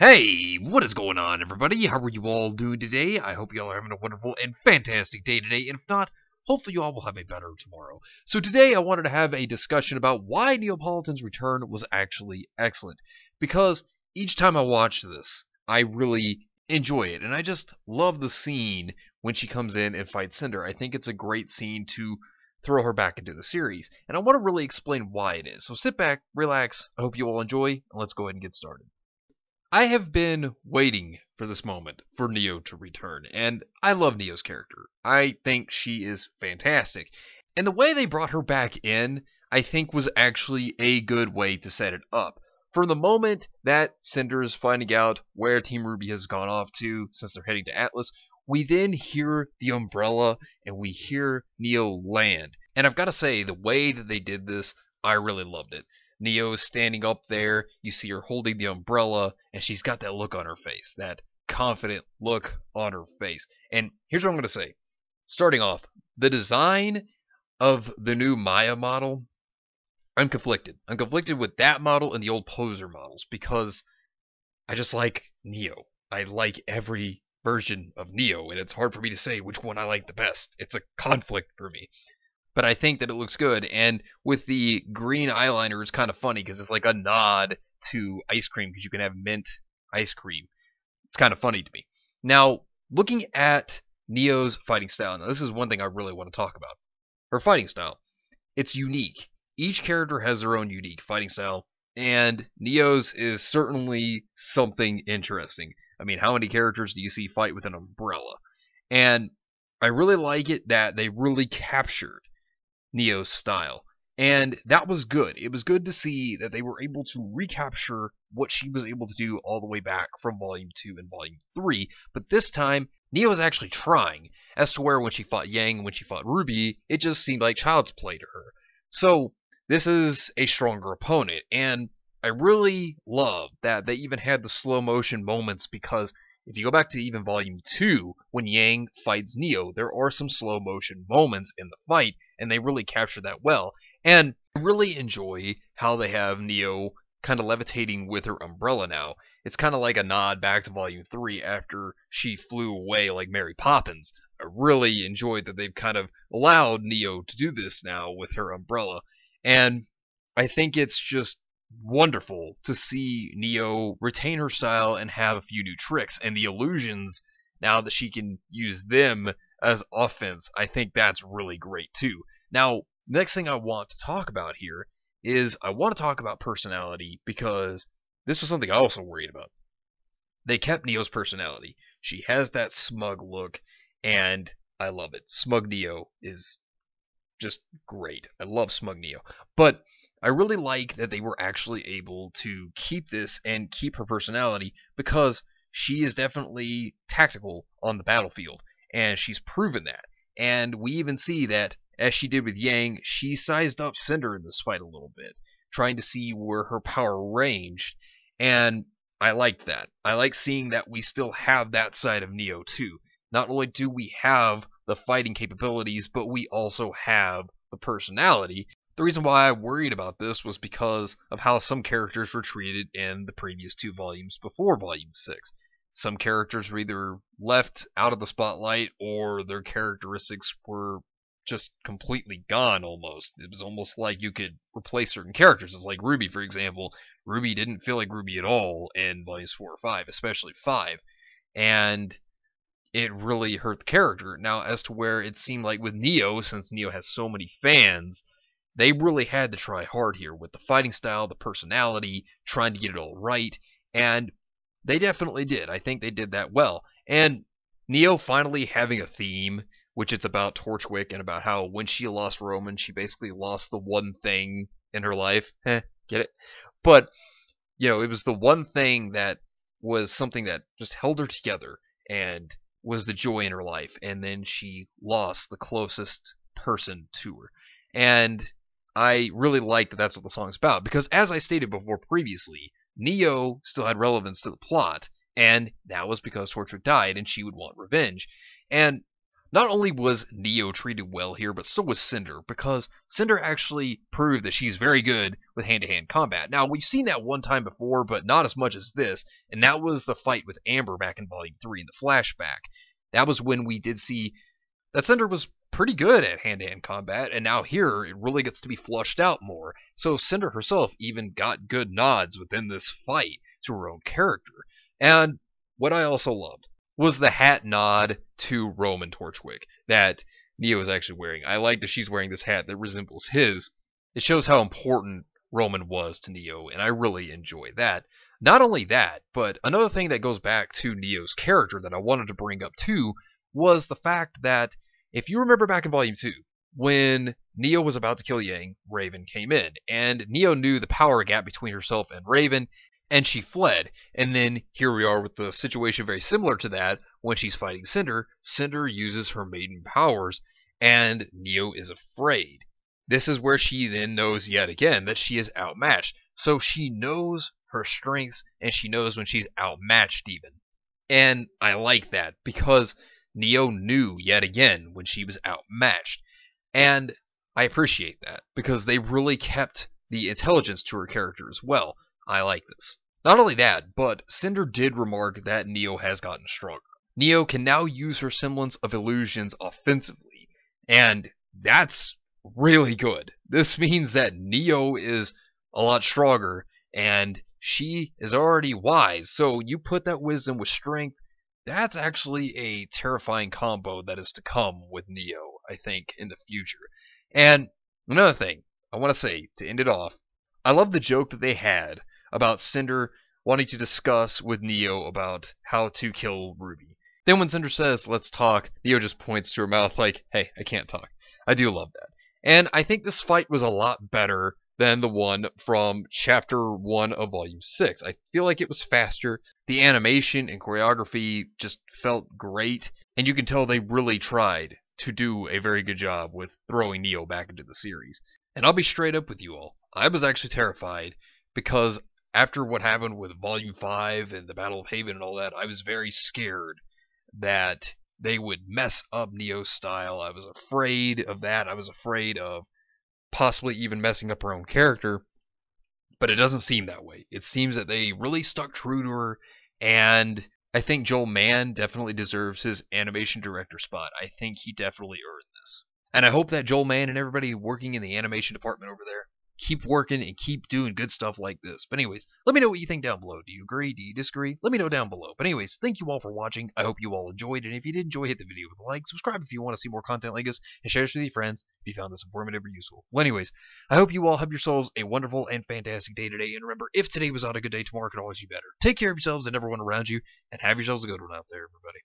Hey, what is going on, everybody? How are you all doing today? I hope you all are having a wonderful and fantastic day today, and if not, hopefully you all will have a better tomorrow. So today I wanted to have a discussion about why Neopolitan's return was actually excellent, because each time I watch this, I really enjoy it, and I just love the scene when she comes in and fights Cinder. I think it's a great scene to throw her back into the series, and I want to really explain why it is. So sit back, relax, I hope you all enjoy, and let's go ahead and get started. I have been waiting for this moment for Neo to return, and I love Neo's character. I think she is fantastic. And the way they brought her back in, I think was actually a good way to set it up. From the moment that Cinder is finding out where Team RWBY has gone off to, since they're heading to Atlas, we then hear the umbrella and we hear Neo land. And I've got to say, the way that they did this, I really loved it. Neo is standing up there. You see her holding the umbrella, and she's got that look on her face, that confident look on her face. And here's what I'm going to say. Starting off, the design of the new Maya model, I'm conflicted. I'm conflicted with that model and the old poser models because I just like Neo. I like every version of Neo, and it's hard for me to say which one I like the best. It's a conflict for me but I think that it looks good. And with the green eyeliner, it's kind of funny because it's like a nod to ice cream because you can have mint ice cream. It's kind of funny to me. Now, looking at Neo's fighting style, now this is one thing I really want to talk about. Her fighting style. It's unique. Each character has their own unique fighting style, and Neo's is certainly something interesting. I mean, how many characters do you see fight with an umbrella? And I really like it that they really captured Neo's style. And that was good. It was good to see that they were able to recapture what she was able to do all the way back from Volume 2 and Volume 3. But this time, Neo was actually trying, as to where when she fought Yang and when she fought Ruby, it just seemed like child's play to her. So, this is a stronger opponent, and I really love that they even had the slow motion moments because if you go back to even Volume 2, when Yang fights Neo, there are some slow motion moments in the fight, and they really capture that well. And I really enjoy how they have Neo kind of levitating with her umbrella now. It's kind of like a nod back to Volume 3 after she flew away like Mary Poppins. I really enjoyed that they've kind of allowed Neo to do this now with her umbrella. And I think it's just wonderful to see Neo retain her style and have a few new tricks and the illusions now that she can use them as offense. I think that's really great too. Now, next thing I want to talk about here is I want to talk about personality because this was something I also worried about. They kept Neo's personality. She has that smug look and I love it. Smug Neo is just great. I love Smug Neo. But I really like that they were actually able to keep this and keep her personality because she is definitely tactical on the battlefield, and she's proven that. And we even see that, as she did with Yang, she sized up Cinder in this fight a little bit, trying to see where her power ranged, and I liked that. I like seeing that we still have that side of Neo too. Not only do we have the fighting capabilities, but we also have the personality, the reason why I worried about this was because of how some characters were treated in the previous two volumes before Volume 6. Some characters were either left out of the spotlight or their characteristics were just completely gone almost. It was almost like you could replace certain characters. It's like Ruby, for example. Ruby didn't feel like Ruby at all in volumes 4 or 5, especially 5. And it really hurt the character. Now, as to where it seemed like with Neo, since Neo has so many fans, they really had to try hard here with the fighting style, the personality, trying to get it all right, and they definitely did. I think they did that well. And Neo finally having a theme, which it's about Torchwick and about how when she lost Roman, she basically lost the one thing in her life. Eh, get it? But, you know, it was the one thing that was something that just held her together and was the joy in her life. And then she lost the closest person to her. And I really like that that's what the song's about because, as I stated before previously, Neo still had relevance to the plot, and that was because Torchwick died and she would want revenge. And not only was Neo treated well here, but so was Cinder, because Cinder actually proved that she's very good with hand to hand combat. Now, we've seen that one time before, but not as much as this, and that was the fight with Amber back in Volume 3 in the flashback. That was when we did see that Cinder was pretty good at hand to hand combat, and now here it really gets to be flushed out more. So Cinder herself even got good nods within this fight to her own character. And what I also loved was the hat nod to Roman Torchwick that Neo is actually wearing. I like that she's wearing this hat that resembles his. It shows how important Roman was to Neo, and I really enjoy that. Not only that, but another thing that goes back to Neo's character that I wanted to bring up too was the fact that if you remember back in Volume 2, when Neo was about to kill Yang, Raven came in, and Neo knew the power gap between herself and Raven, and she fled. And then here we are with the situation very similar to that when she's fighting Cinder. Cinder uses her maiden powers, and Neo is afraid. This is where she then knows yet again that she is outmatched. So she knows her strengths, and she knows when she's outmatched, even. And I like that because Neo knew yet again when she was outmatched. And I appreciate that because they really kept the intelligence to her character as well. I like this. Not only that, but Cinder did remark that Neo has gotten stronger. Neo can now use her semblance of illusions offensively, and that's really good. This means that Neo is a lot stronger, and she is already wise. So you put that wisdom with strength, that's actually a terrifying combo that is to come with Neo, I think, in the future. And another thing I want to say to end it off, I love the joke that they had about Cinder wanting to discuss with Neo about how to kill Ruby. Then when Cinder says, let's talk, Neo just points to her mouth like, hey, I can't talk. I do love that. And I think this fight was a lot better than the one from chapter 1 of volume 6. I feel like it was faster. The animation and choreography just felt great, and you can tell they really tried to do a very good job with throwing Neo back into the series. And I'll be straight up with you all. I was actually terrified because after what happened with Volume 5 and the Battle of Haven and all that, I was very scared that they would mess up Neo's style. I was afraid of that. I was afraid of possibly even messing up her own character. But it doesn't seem that way. It seems that they really stuck true to her, and I think Joel Mann definitely deserves his animation director spot. I think he definitely earned this. And I hope that Joel Mann and everybody working in the animation department over there keep working and keep doing good stuff like this. But anyways, let me know what you think down below. Do you agree? Do you disagree? Let me know down below. But anyways, thank you all for watching. I hope you all enjoyed. And if you did enjoy, hit the video with a like, subscribe if you want to see more content like this, and share this with your friends if you found this informative or useful. Well, anyways, I hope you all have yourselves a wonderful and fantastic day today. And remember, if today was not a good day, tomorrow could always be better. Take care of yourselves and everyone around you, and have yourselves a good one out there, everybody.